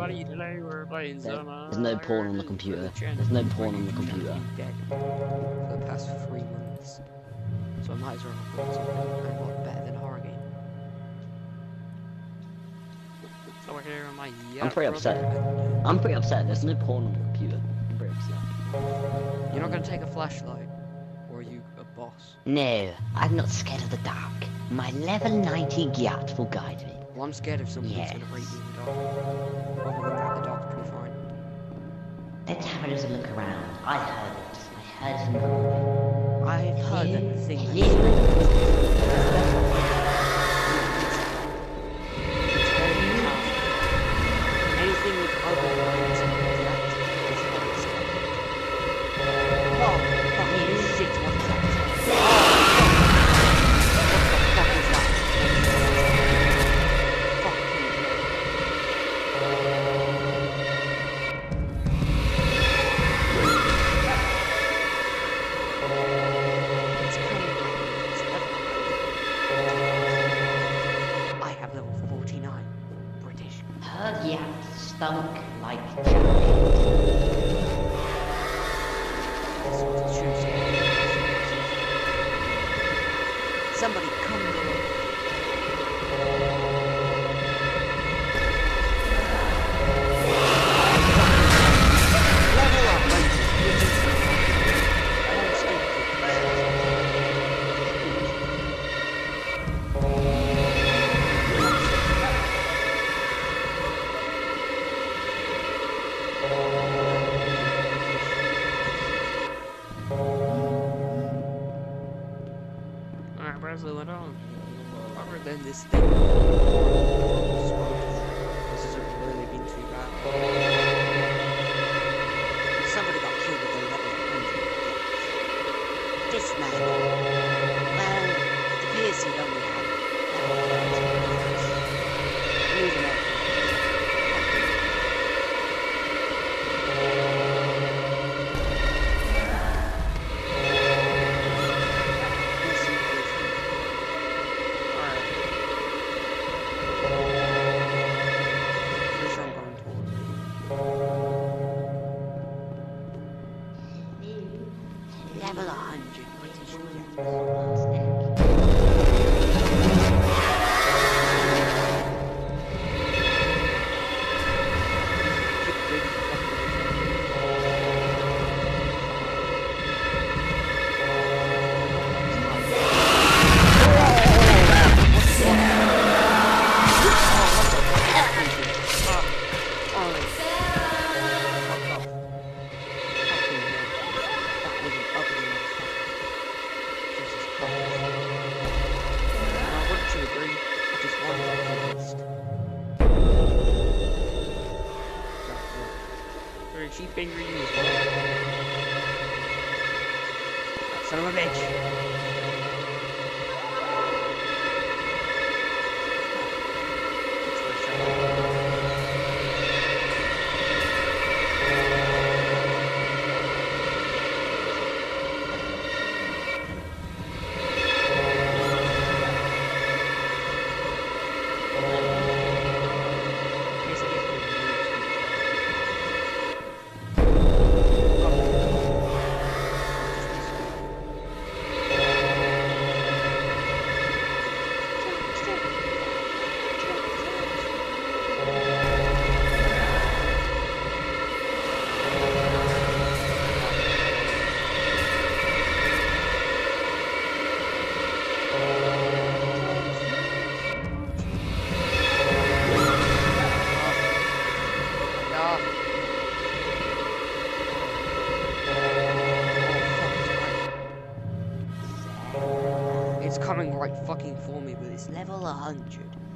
everybody, today we're playing There- some. Uh, there's no porn on the computer. There's no porn on the computer. Dead for the past three months. So I might as well record something and what better than a horror game. So we're here on my I'm pretty upset. I'm pretty upset. There's no porn on the computer. I'm pretty upset. You're not gonna take a flashlight, or are you a boss? No, I'm not scared of the dark. My level 90 Gyat will guide me. Well, I'm scared if somebody's gonna rape me in the dark. Other than that, the dark's pretty fine. Let's have a little look around. I heard it. I heard it in the hallway. I've heard that the thing Gyat stunk like Jack. This was a true. Somebody come The window? Other than this thing. Cheap finger you as well. Son of a bitch. It's coming right fucking for me, but it's level 100. Yeah.